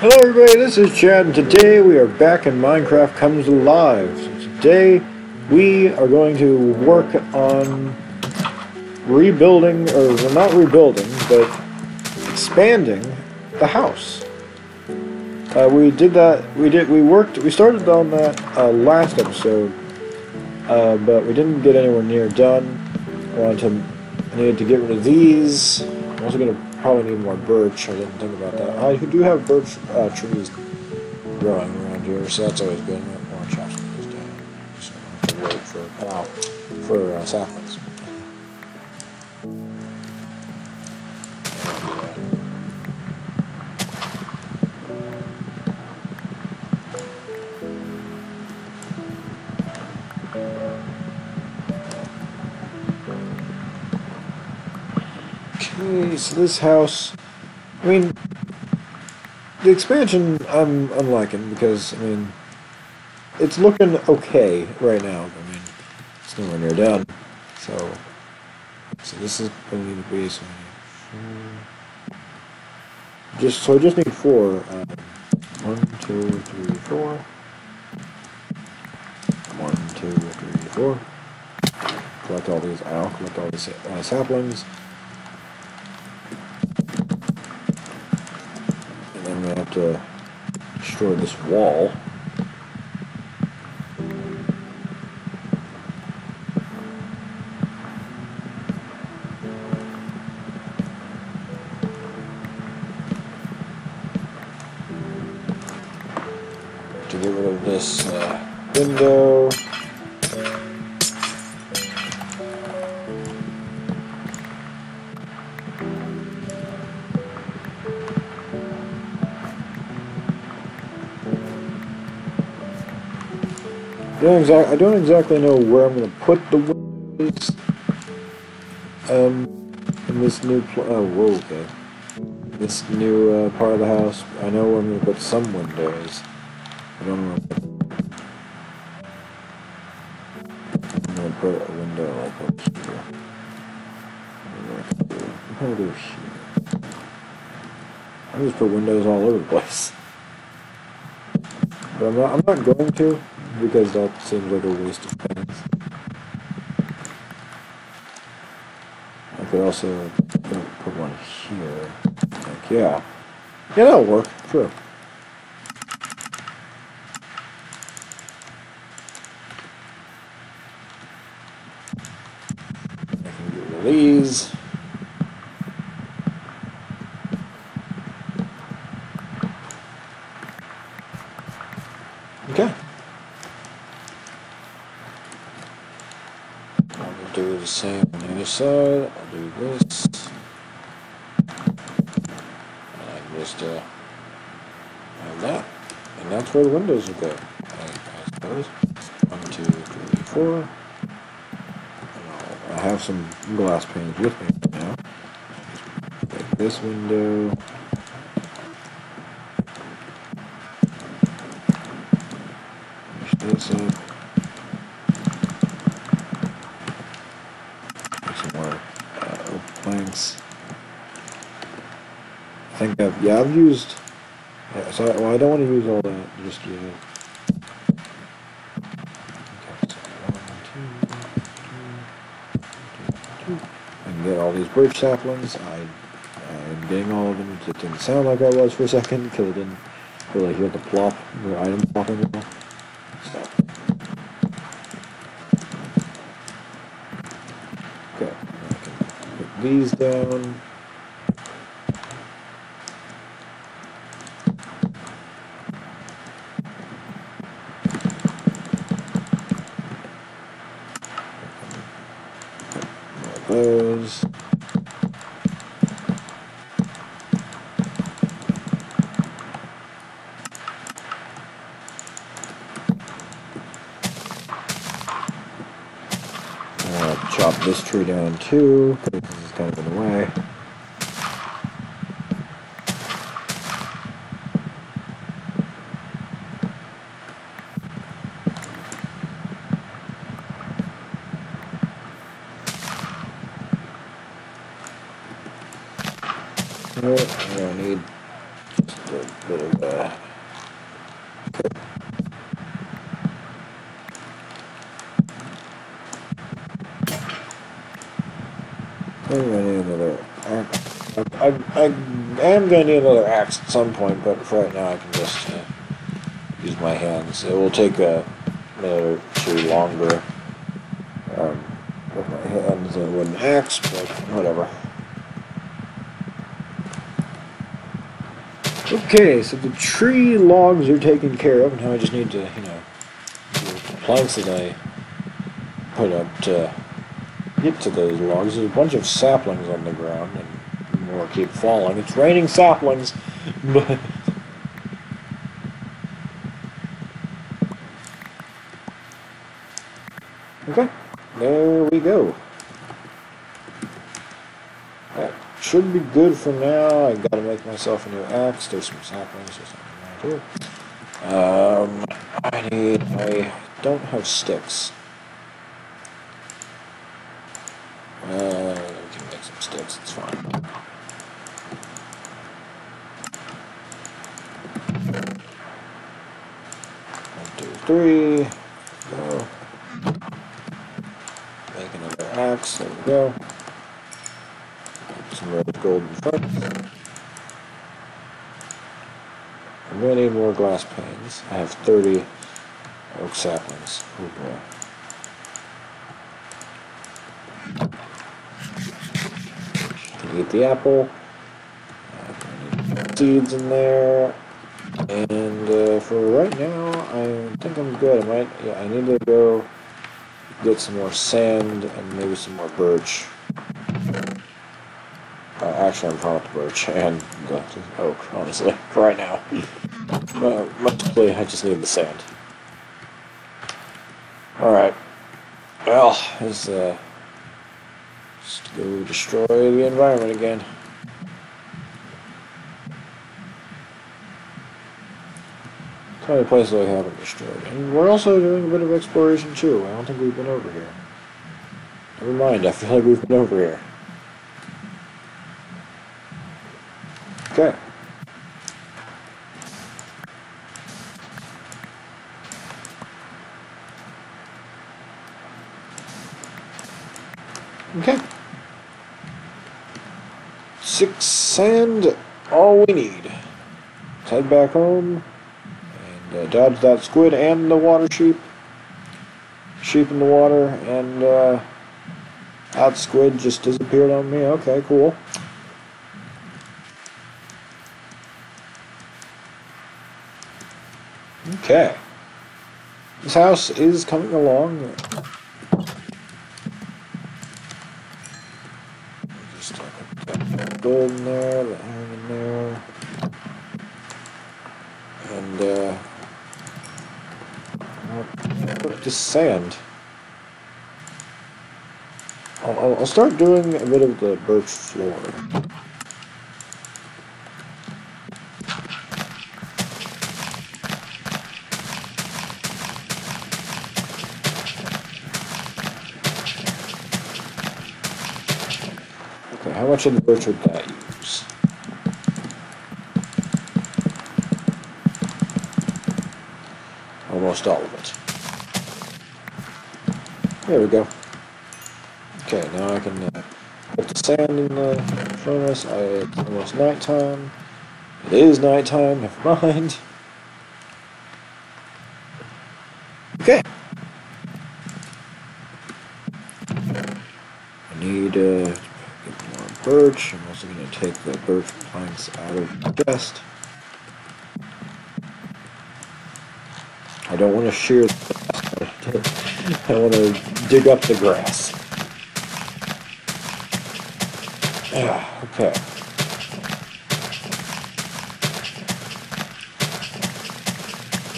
Hello everybody, this is Chad and today we are back in Minecraft Comes Alive. So today we are going to work on rebuilding, or well, not rebuilding, but expanding the house. Uh, we did that, we did, we worked, we started on that uh, last episode, uh, but we didn't get anywhere near done. I wanted to, I needed to get rid of these. I'm also going to probably need more birch. I didn't think about that. I do have birch uh, trees growing around here, so that's always good. More chop some of down. So I have to wait for, uh, for uh. Okay, so this house, I mean, the expansion I'm, I'm liking because, I mean, it's looking okay right now. I mean, it's nowhere near done. So, so this is going need to be, so I need. Just, so I just need four. Um, one, two, three, four. One, two, three, four. Collect all these, I'll collect all these uh, saplings. To destroy this wall. To get rid of this uh, window. I don't exactly know where I'm going to put the windows. Um, in this new oh whoa okay. This new uh, part of the house. I know where I'm going to put some windows. I don't know. I'm going to put a window like up here. What do I do? What do I do here? I just put windows all over the place. But I'm not, I'm not going to because that seems like a waste of space. I could also put one here. Like, yeah. Yeah, that'll work. True. I can these. Okay. I'll do the same on the other side. I'll do this. And just uh, have that. And that's where the windows will go. I, I suppose. One, two, three, four. And I have some glass panes with me now. Take this window. This up. some more uh, oak planks. I think I've, yeah, I've used, yeah, so, well, I don't want to use all that just yet. I can get all these birch saplings. I, I'm getting all of them. It didn't sound like I was for a second because I didn't really hear the plop, the item plopping. So. Okay, put these down. I'll chop this tree down too, because this is kind of in the way. Alright, I'm gonna need just a bit of uh, I'm gonna need another. I, I, I am gonna need another axe at some point, but for right now I can just uh, use my hands. It will take a minute or two longer um, with my hands than with an axe, but whatever. Okay, so the tree logs are taken care of, and now I just need to, you know, the planks that I put up to get to those logs. There's a bunch of saplings on the ground, keep falling. It's raining saplings, but. Okay, there we go. That should be good for now. I gotta make myself a new axe. There's some saplings or something right here. Um, I need. I don't have sticks. Uh, we can make some sticks. It's fine. One, two, three. Go. Make another axe. There we go. Some rose golden front. I'm gonna need more glass panes. I have 30 oak saplings. Oh boy. Eat the apple. Seeds in there. And uh, for right now, I think I'm good. I might, yeah, I need to go get some more sand and maybe some more birch. Uh, actually, I'm fine with birch and oak, honestly, for right now. Uh, mostly, I just need the sand. Alright. Well, is uh, just go destroy the environment again. How many places I haven't destroyed? And we're also doing a bit of exploration too. I don't think we've been over here. Never mind, I feel like we've been over here. Okay. Okay. Six sand, all we need. Let's head back home uh, dodge that squid and the water sheep. Sheep in the water and uh, that squid just disappeared on me. Okay, cool. Okay. This house is coming along. Just gold there, and uh, well, just sand. I'll, I'll start doing a bit of the birch floor. Okay, how much of the birch would that use? Almost all of it. There we go. Okay, now I can uh, put the sand in the furnace. I, it's almost nighttime. It is nighttime, never mind. Okay. I need uh, get more birch. I'm also going to take the birch planks out of the chest. I don't want to shear. I want to dig up the grass. Yeah, okay.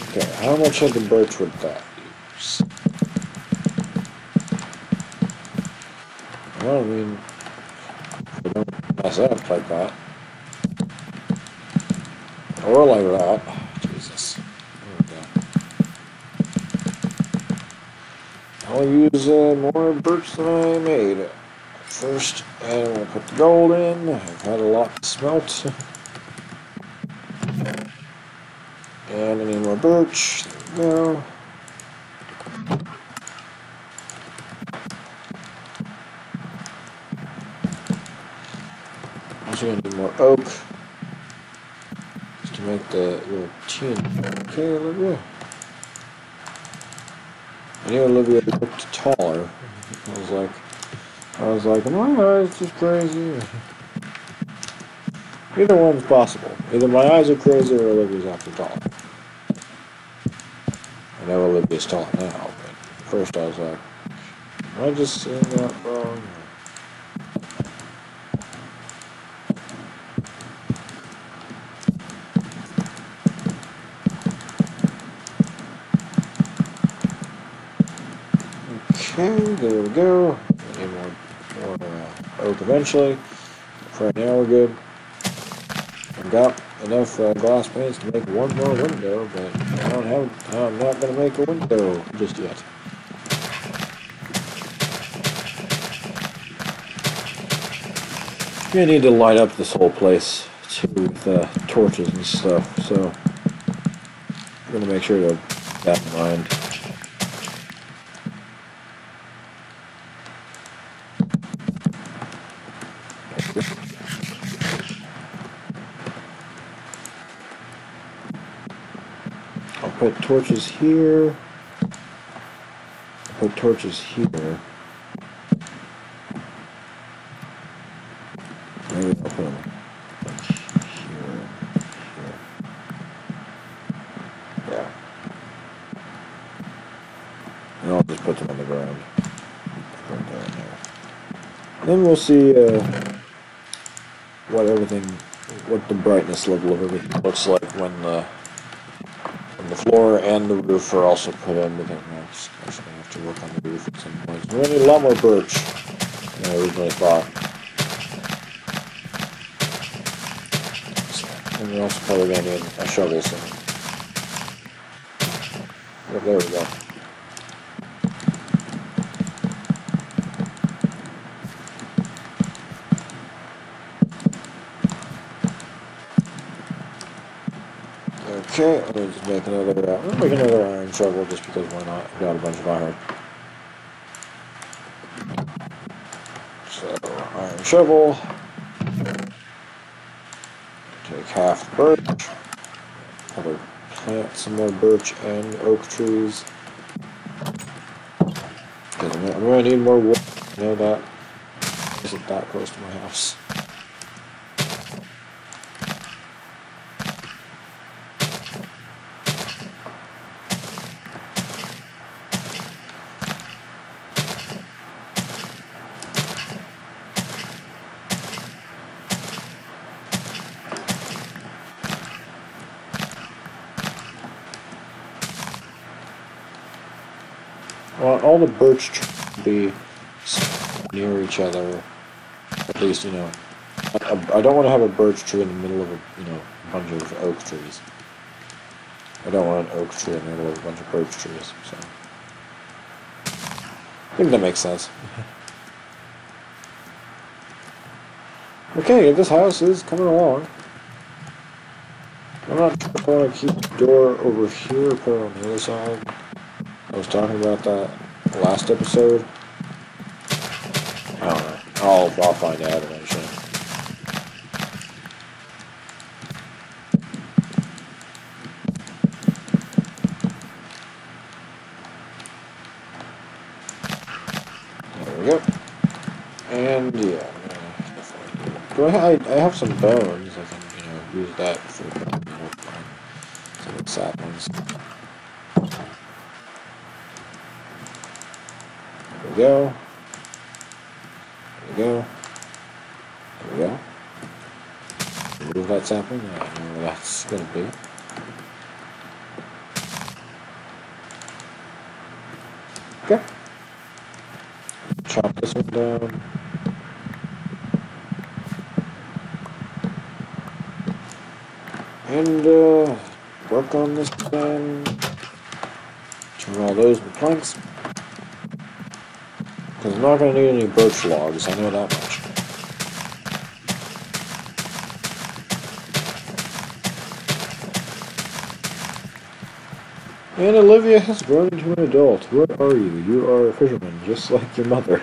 Okay, how much of the birch would that use? Well, I mean, if we don't mess up like that. Or like that. I'll use uh, more birch than I made. First, and we'll put the gold in. I've had a lot to smelt. And I need more birch. There we go. Also gonna need more oak. Just to make the little tin. Okay, Olivia. I knew Olivia looked taller. I was like, I was like, my eyes just crazy. Either one's possible. Either my eyes are crazy or Olivia's actually taller. I know Olivia's taller now, but first I was like, am I just seeing that wrong? We go. Need more, more uh, oak eventually. For right now, we're good. I've got enough uh, glass panes to make one more window, but I don't have. I'm not gonna make a window just yet. I need to light up this whole place too with uh, torches and stuff, so I'm gonna make sure to keep that in mind. I'll put torches here. I'll put torches here. Maybe I'll put them here. Yeah. And I'll just put them on the ground. Down. Then we'll see uh, everything, what the brightness level of everything looks like when the when the floor and the roof are also put in. But then I just actually have to work on the roof at some point. We're need a lot more birch than I originally thought. And we're also probably gonna need a shovel soon. There we go. Okay, I'm gonna make another, uh, make another iron shovel just because why not? I've got a bunch of iron. So, iron shovel. Take half birch. Probably plant some more birch and oak trees. I'm, gonna need more wood. You know that isn't that close to my house. Well, all the birch trees be near each other. At least, you know. I, I don't want to have a birch tree in the middle of a, you know, bunch of oak trees. I don't want an oak tree in the middle of a bunch of birch trees, so. I think that makes sense. Okay, this house is coming along. I'm not sure if I want to keep the door over here put it on the other side. Was talking about that last episode. I don't know. I'll, I'll find out eventually. There we go. And yeah, do I, I, I have some bones. I can, you know, use that for you know, some saplings. Go. There we go. There we go. Remove that sapling. I know where that's gonna be. Okay. Chop this one down. And uh, work on this plan. Turn all those into planks. Because I'm not going to need any birch logs, I know that much. And Olivia has grown into an adult. What are you? You are a fisherman, just like your mother.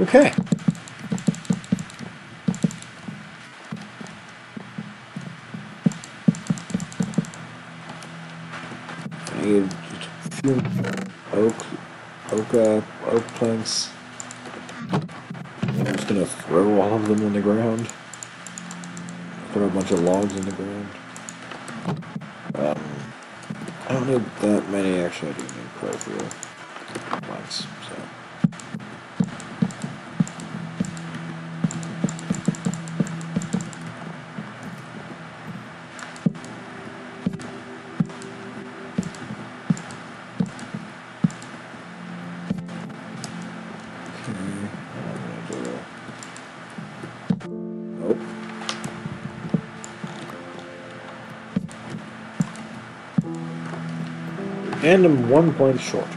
Okay. I need a few oak, oak, uh, oak planks. I'm just gonna throw all of them on the ground. Throw a bunch of logs in the ground. Um, I don't need that many. Actually, I do need quite a few. And I'm one point short.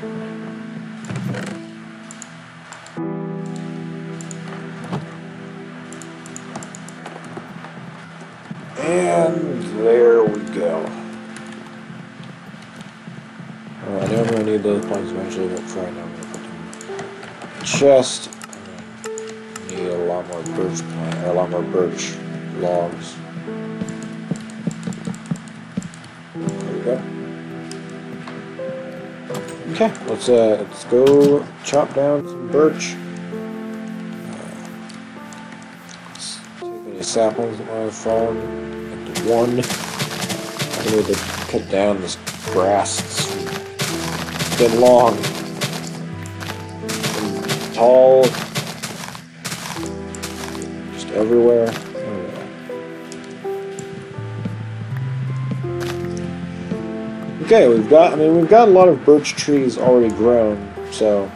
And there we go. I know I'm gonna need those planks eventually, but for right now I'm gonna put them in chest. Need a lot more birch plant, a lot more birch logs. There we go. Okay, let's uh, let's go chop down some birch. Uh, take any saplings that might have into one. I need to cut down this grass. It's been long and tall, just everywhere. Okay, we've got. I mean, we've got a lot of birch trees already grown, so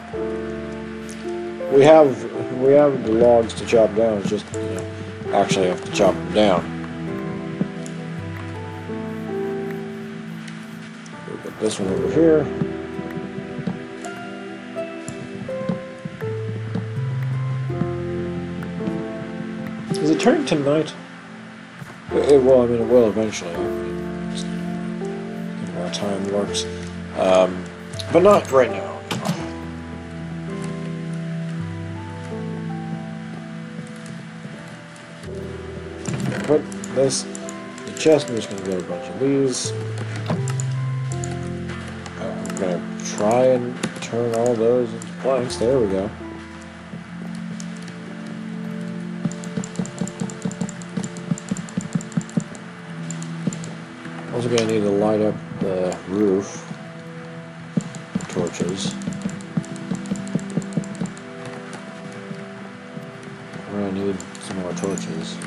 we have we have the logs to chop down. It's just you know actually have to chop them down. We'll put this one over here. Is it turning to night? It, it will. I mean, it will eventually. Time works, um, but not right now. Put this the chest. I'm just gonna get a bunch of these. I'm gonna try and turn all those into planks. There we go. Also gonna need to light up roof. Torches. We're gonna need some more torches.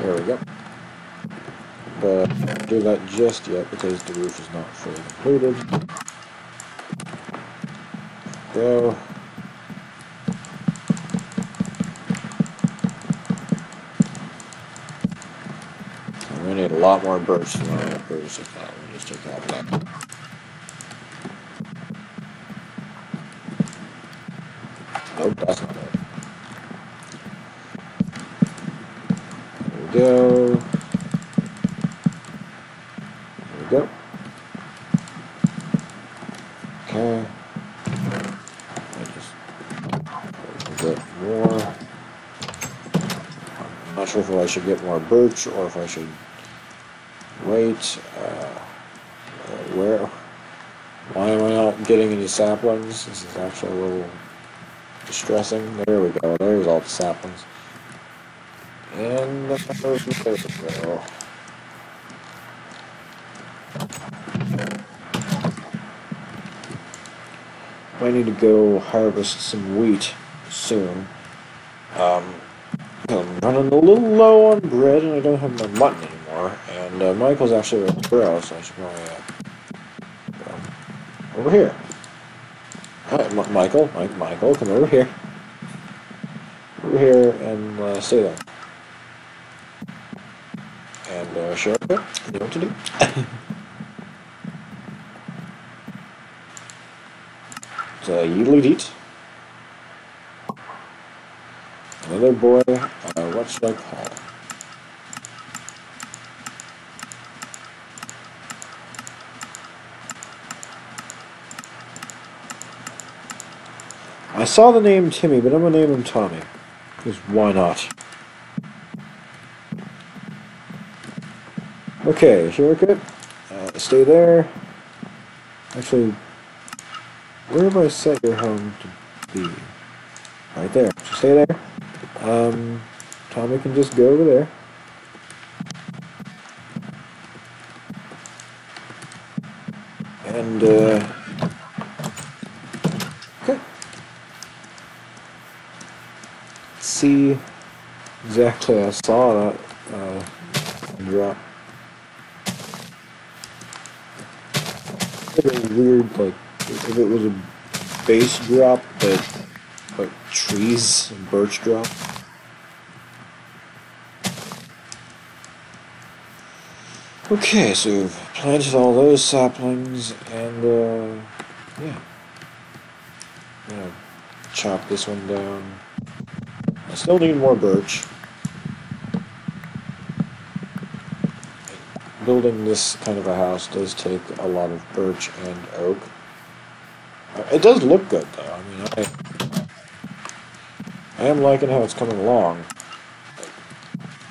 There we go. But do that just yet because the roof is not fully completed. Go. So we need a lot more birch than I birch if not. We'll just take out that. Nope, that's not it. There we go. There we go. Okay. I just bit more. I'm not sure if I should get more birch or if I should wait. Uh, uh, where? Why am I not getting any saplings? This is actually a little distressing. There we go. There's all the saplings. And there we. I need to go harvest some wheat soon. Um, I'm running a little low on bread, and I don't have my mutton anymore. And uh, Michael's actually with Bro, so I should probably uh, over here. Hi, M- Michael, Mike, Michael, come over here. Over here and uh, stay there. And uh, up, you know what to do. It's a Yeet. Another boy, uh, what should I I saw the name Timmy, but I'm gonna name him Tommy. Because why not? Okay, shortcut. Uh, stay there. Actually, where have I set your home to be? Right there. Stay there. Um, Tommy can just go over there. And, uh, okay. See exactly, I saw that, uh, drop. Weird, like, if it was a base drop, but, like, trees and birch drop. Okay, so we've planted all those saplings, and, uh, yeah. I'm gonna chop this one down. I still need more birch. Building this kind of a house does take a lot of birch and oak. It does look good, though. I mean, I, I am liking how it's coming along.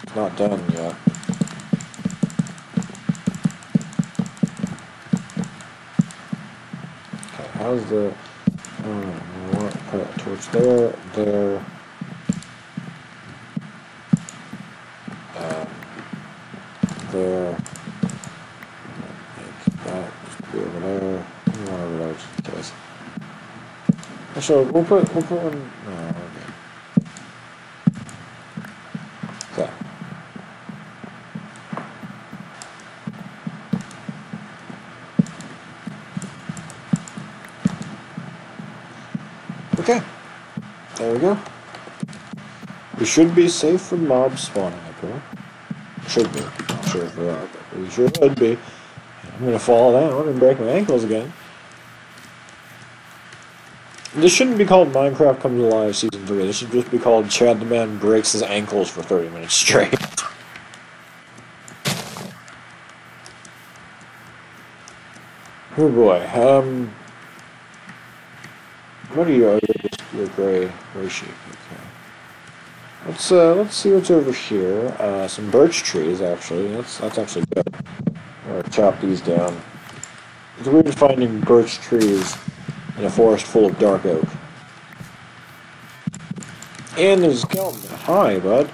It's not done yet. Okay, how's the... I want to put a torch there, there. Um, there. Make that just be over there. Whatever that just in case. Actually, we'll put, we'll put one... Okay. Okay. Okay. There we go. We should be safe from mobs spawning up here. Should be. Not sure if we are, but we sure be. I'm gonna fall down and break my ankles again. This shouldn't be called Minecraft Comes Alive Season 3. This should just be called Chad the Man Breaks His Ankles for 30 minutes straight. oh boy. Um. What are you? Oh, you're just you're gray, gray sheep. Okay. Let's uh, let's see what's over here. Uh, some birch trees, actually. That's that's actually good. I'm chop these down. It's weird finding birch trees in a forest full of dark oak. And there's a skeleton. Hi, bud.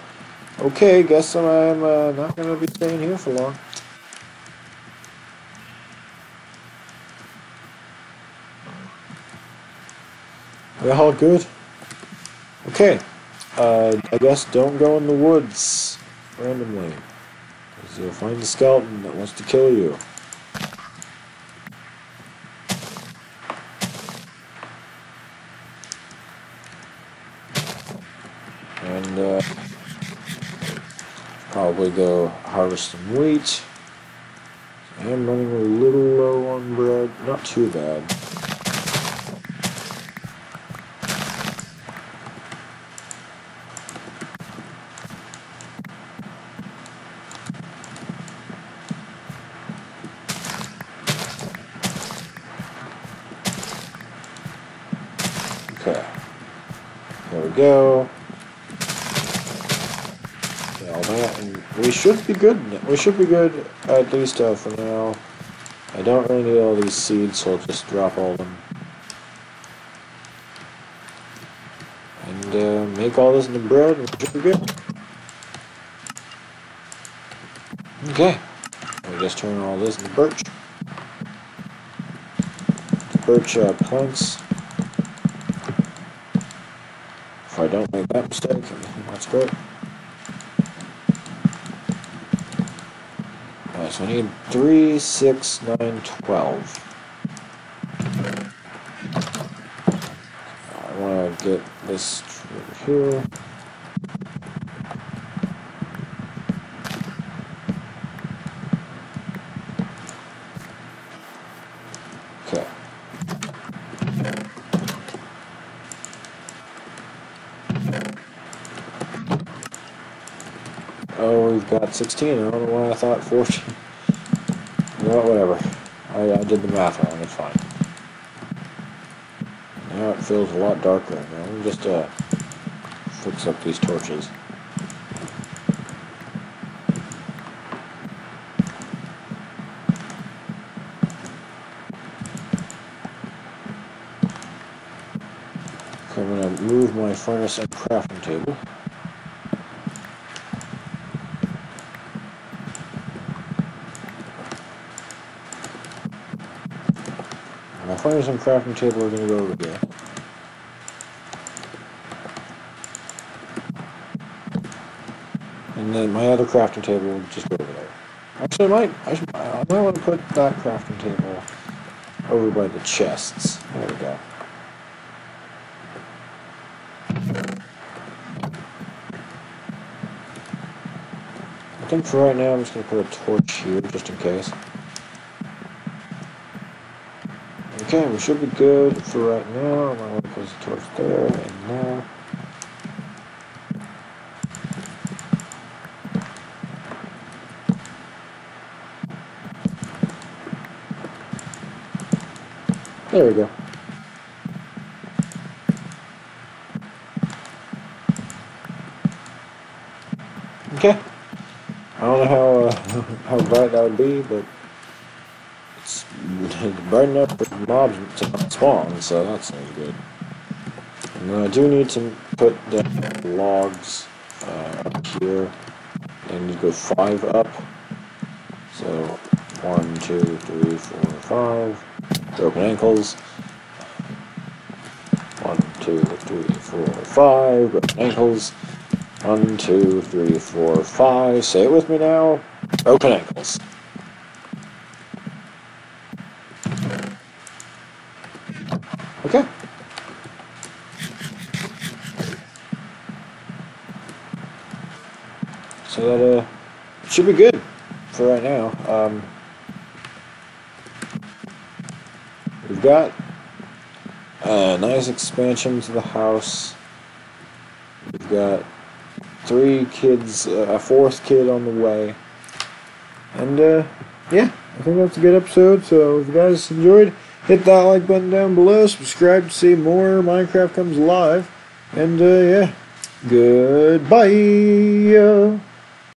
Okay, guess I'm uh, not gonna be staying here for long. We all good? Okay. Uh, I guess don't go in the woods randomly. Because you'll find a skeleton that wants to kill you. And, uh, probably go harvest some wheat. I am running a little low on bread. Not too bad. Okay. There we go. Okay, all that, and we should be good. We should be good at least uh, for now. I don't really need all these seeds, so I'll just drop all of them. And uh, make all this into bread, and should be good. Okay. We just turn all this into birch. Birch uh, planks. If I don't make that mistake, that's great. So I need 3, 6, 9, 12. I want to get this here. Okay. Oh, we've got 16. I don't know why I thought 14. well, whatever. I, I did the math wrong. It's fine. Now it feels a lot darker. Now let me just uh, fix up these torches. I'm going to move my furnace and crafting table. And crafting table are going to go over here. And then my other crafting table will just go over there. Actually, I might, I, should, I might want to put that crafting table over by the chests. There we go. I think for right now I'm just going to put a torch here just in case. Okay, we should be good for right now. To put a torch there and now. There we go. Okay. I don't know how uh, how bright that would be, but bright up mobs to spawn, so that sounds good. And then I do need to put the logs uh, up here. Need to go five up. So one, two, three, four, five. Broken ankles. One, two, three, four, five. Broken ankles. One, two, three, four, five. Say it with me now. Broken ankles. Okay. So that uh should be good for right now. Um, we've got a nice expansion to the house. We've got three kids, uh, a fourth kid on the way. And, uh, yeah, I think that's a good episode. So if you guys enjoyed, hit that like button down below. Subscribe to see more Minecraft Comes Alive. And, uh, yeah, goodbye.